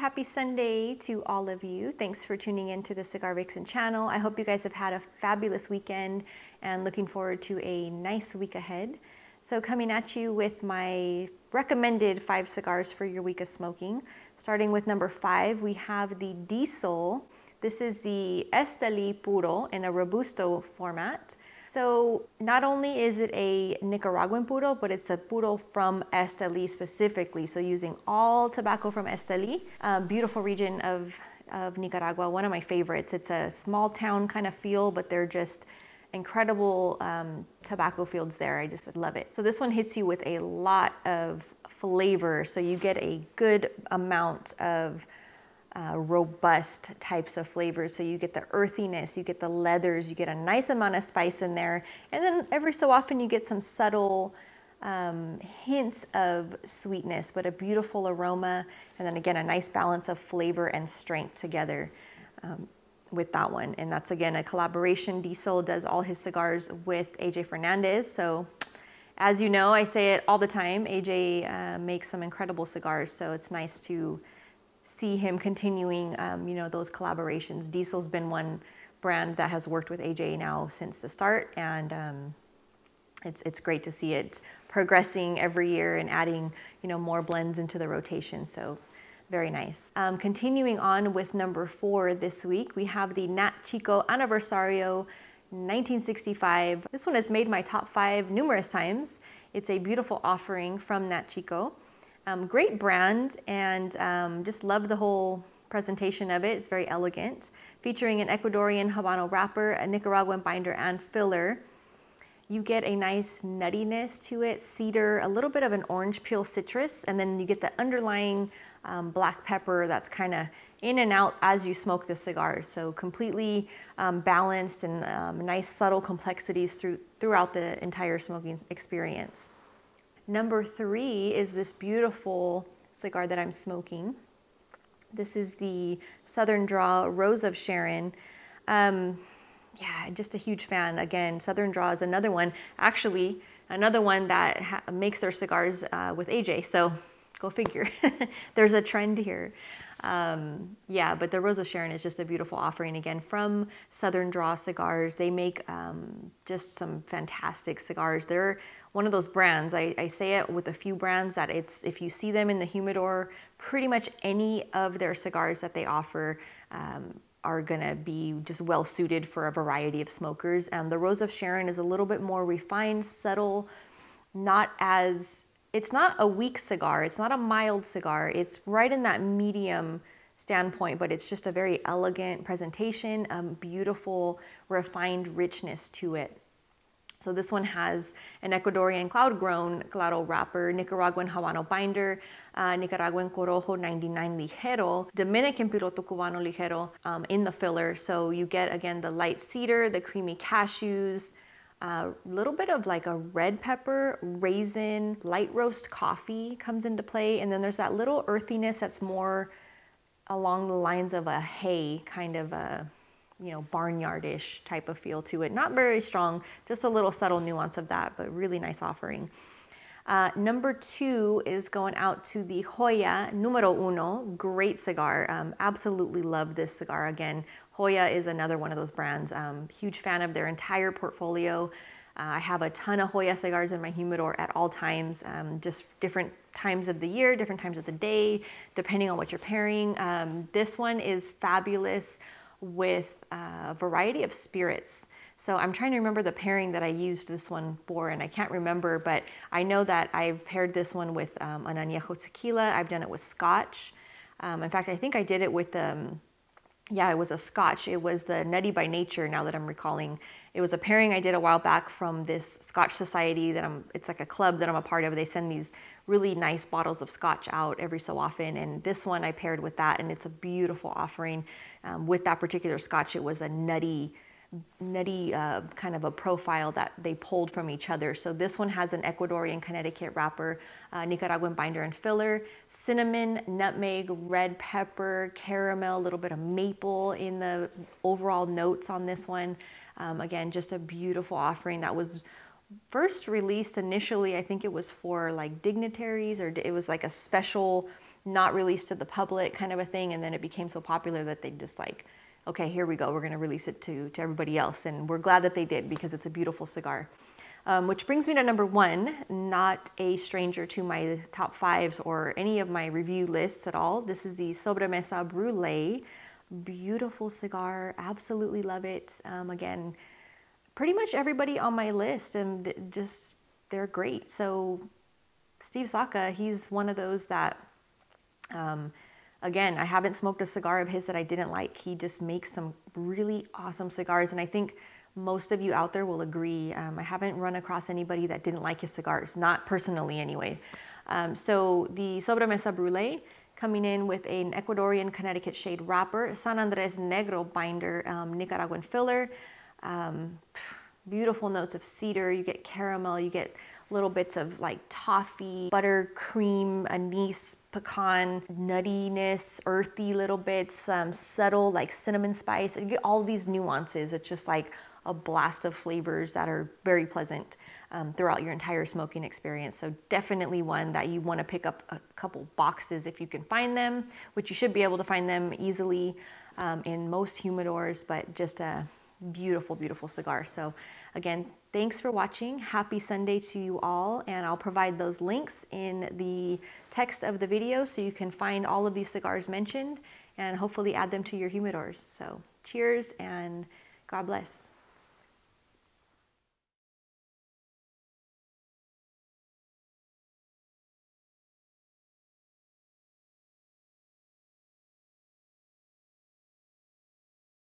happy Sunday to all of you. Thanks for tuning in to the Cigar Vixen channel. I hope you guys have had a fabulous weekend and looking forward to a nice week ahead. So, coming at you with my recommended five cigars for your week of smoking. Starting with number five, we have the Diesel. This is the Esteli Puro in a Robusto format. So not only is it a Nicaraguan puro, but it's a puro from Esteli specifically. So using all tobacco from Esteli, beautiful region of, of Nicaragua, one of my favorites. It's a small town kind of feel, but they're just incredible um, tobacco fields there. I just love it. So this one hits you with a lot of flavor. So you get a good amount of uh, robust types of flavors. So you get the earthiness, you get the leathers, you get a nice amount of spice in there. And then every so often you get some subtle um, hints of sweetness, but a beautiful aroma. And then again, a nice balance of flavor and strength together. Um, with that one. And that's again a collaboration. Diesel does all his cigars with AJ Fernandez. So, as you know, I say it all the time AJ uh, makes some incredible cigars. So, it's nice to see him continuing, um, you know, those collaborations. Diesel's been one brand that has worked with AJ now since the start, and um, it's it's great to see it progressing every year and adding, you know, more blends into the rotation. So very nice. Um, continuing on with number four this week, we have the Nat Cicco Aniversario 1965. This one has made my top five numerous times. It's a beautiful offering from Nat Cicco. Um, great brand and um, just love the whole presentation of it. It's very elegant, featuring an Ecuadorian Habano wrapper, a Nicaraguan binder, and filler. You get a nice nuttiness to it, cedar, a little bit of an orange peel citrus, and then you get the underlying um, black pepper that's kind of in and out as you smoke the cigar. So completely um, balanced and um, nice subtle complexities through, throughout the entire smoking experience. Number three is this beautiful cigar that I'm smoking. This is the Southern Draw Rose of Sharon. Um, yeah, just a huge fan. Again, Southern Draw is another one, actually, another one that makes their cigars uh, with AJ. So go figure. There's a trend here. Um, yeah, but the Rose of Sharon is just a beautiful offering again from Southern Draw Cigars. They make um, just some fantastic cigars. They're one of those brands. I, I, say it with a few brands that it's if you see them in the humidor, pretty much any of their cigars that they offer um, are gonna be just well suited for a variety of smokers. Um, the Rose of Sharon is a little bit more refined, subtle, not as it's not a weak cigar. It's not a mild cigar. It's right in that medium standpoint, but it's just a very elegant presentation, um, beautiful, refined richness to it. So this one has an Ecuadorian cloud-grown claro wrapper, Nicaraguan Habano binder, uh, Nicaraguan Corojo 99 Ligero, Dominican Piloto Cubano Ligero um, in the filler. So you get, again, the light cedar, the creamy cashews, a little bit of like a red pepper, raisin, light roast coffee comes into play. And then there's that little earthiness that's more along the lines of a hay kind of a you know, barnyardish type of feel to it. Not very strong, just a little subtle nuance of that, but really nice offering. Uh, number two is going out to the Joya Numero Uno. Great cigar. Um, absolutely love this cigar. Again, Joya is another one of those brands. Um, huge fan of their entire portfolio. Uh, I have a ton of Joya cigars in my humidor at all times, um, just different times of the year, different times of the day, depending on what you're pairing. Um, this one is fabulous with a variety of spirits. So I'm trying to remember the pairing that I used this one for, and I can't remember, but I know that I've paired this one with um, an añejo tequila. I've done it with scotch. Um, in fact, I think I did it with, um, yeah, it was a scotch. It was the Nutty by Nature, now that I'm recalling. It was a pairing I did a while back from this Scotch Society that I'm, it's like a club that I'm a part of. They send these really nice bottles of scotch out every so often. And this one I paired with that, and it's a beautiful offering. Um, with that particular scotch, it was a nutty, nutty uh, kind of a profile that they pulled from each other. So this one has an Ecuadorian Connecticut wrapper, uh, Nicaraguan binder and filler, cinnamon, nutmeg, red pepper, caramel, a little bit of maple in the overall notes on this one. Um, again, just a beautiful offering that was first released initially, I think it was for like dignitaries or it was like a special not released to the public kind of a thing. And then it became so popular that they just like, okay, here we go. We're going to release it to, to everybody else. And we're glad that they did because it's a beautiful cigar. Um, which brings me to number one, not a stranger to my top fives or any of my review lists at all. This is the Sobremesa Brulee. Beautiful cigar. Absolutely love it. Um, again, pretty much everybody on my list and just they're great. So Steve Saka, he's one of those that um, again, I haven't smoked a cigar of his that I didn't like. He just makes some really awesome cigars. And I think most of you out there will agree. Um, I haven't run across anybody that didn't like his cigars, not personally anyway. Um, so the Sobremesa Brulee coming in with an Ecuadorian Connecticut shade wrapper, San Andres Negro binder, um, Nicaraguan filler, um, beautiful notes of cedar, you get caramel, you get little bits of like toffee, butter, cream, anise, pecan, nuttiness, earthy little bits, um, subtle like cinnamon spice. You get all these nuances. It's just like a blast of flavors that are very pleasant um, throughout your entire smoking experience. So definitely one that you want to pick up a couple boxes if you can find them, which you should be able to find them easily um, in most humidors, but just a beautiful, beautiful cigar. So again, thanks for watching. Happy Sunday to you all. And I'll provide those links in the text of the video so you can find all of these cigars mentioned and hopefully add them to your humidors. So cheers and God bless.